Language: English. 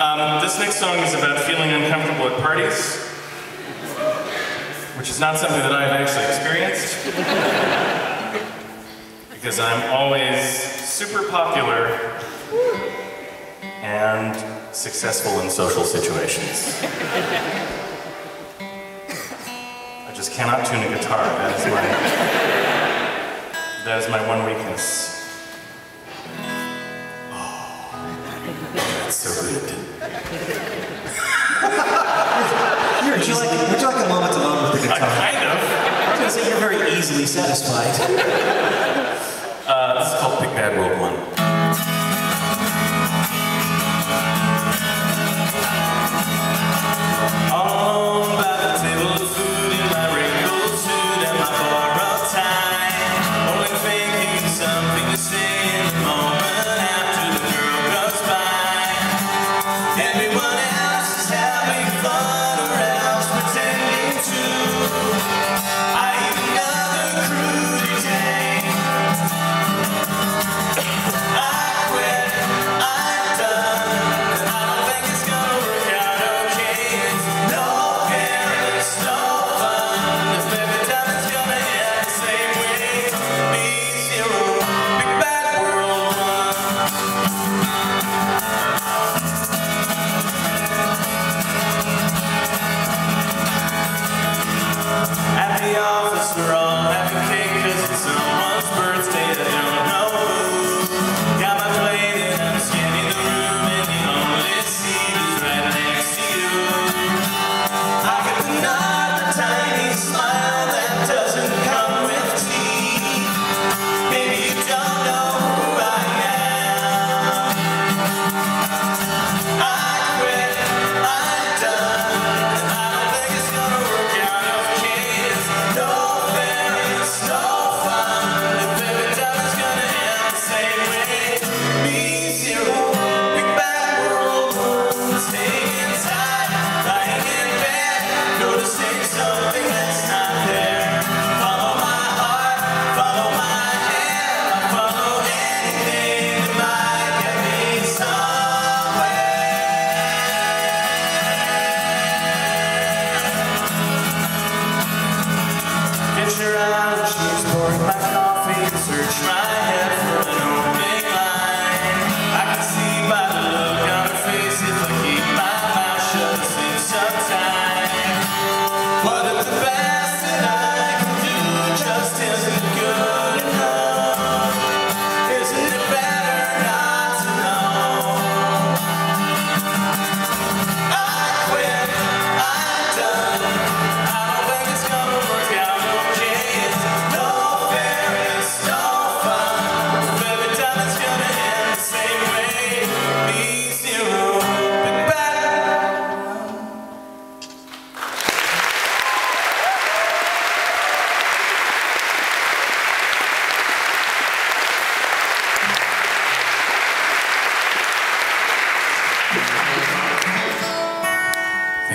Um, this next song is about feeling uncomfortable at parties, which is not something that I've actually experienced. because I'm always super popular and successful in social situations. I just cannot tune a guitar. That is my, that is my one weakness. rights are ruined. you're would you like a moment alone with the guitar? Uh, kind of. I was going to say, you're very easily satisfied. Pour my coffee, search my head.